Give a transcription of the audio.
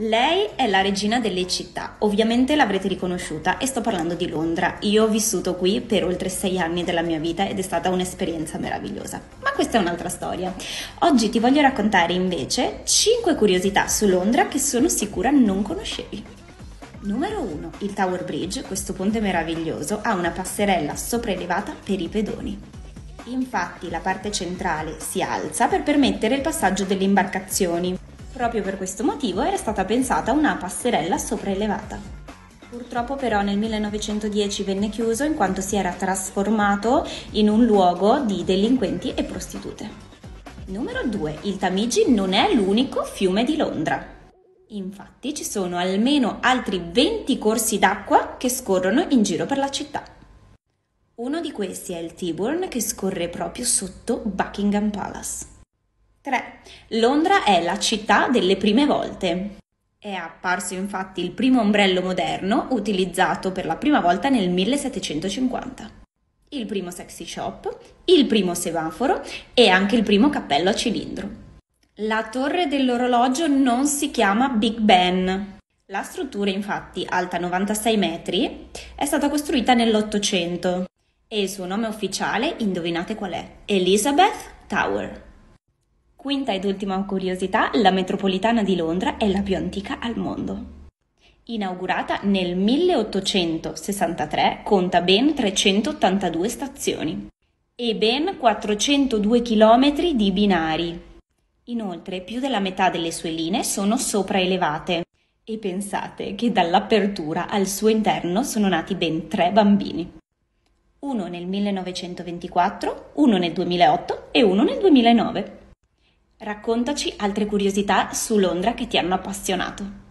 Lei è la regina delle città, ovviamente l'avrete riconosciuta e sto parlando di Londra. Io ho vissuto qui per oltre sei anni della mia vita ed è stata un'esperienza meravigliosa. Ma questa è un'altra storia. Oggi ti voglio raccontare invece 5 curiosità su Londra che sono sicura non conoscevi. Numero 1. Il Tower Bridge, questo ponte meraviglioso, ha una passerella sopraelevata per i pedoni. Infatti la parte centrale si alza per permettere il passaggio delle imbarcazioni Proprio per questo motivo era stata pensata una passerella sopraelevata. Purtroppo però nel 1910 venne chiuso in quanto si era trasformato in un luogo di delinquenti e prostitute. Numero 2. Il Tamigi non è l'unico fiume di Londra. Infatti ci sono almeno altri 20 corsi d'acqua che scorrono in giro per la città. Uno di questi è il Tyburn che scorre proprio sotto Buckingham Palace. 3. Londra è la città delle prime volte. È apparso infatti il primo ombrello moderno utilizzato per la prima volta nel 1750. Il primo sexy shop, il primo semaforo e anche il primo cappello a cilindro. La torre dell'orologio non si chiama Big Ben. La struttura, infatti, alta 96 metri, è stata costruita nell'Ottocento e il suo nome ufficiale, indovinate qual è? Elizabeth Tower. Quinta ed ultima curiosità, la metropolitana di Londra è la più antica al mondo. Inaugurata nel 1863, conta ben 382 stazioni e ben 402 km di binari. Inoltre, più della metà delle sue linee sono sopraelevate e pensate che dall'apertura al suo interno sono nati ben tre bambini. Uno nel 1924, uno nel 2008 e uno nel 2009. Raccontaci altre curiosità su Londra che ti hanno appassionato.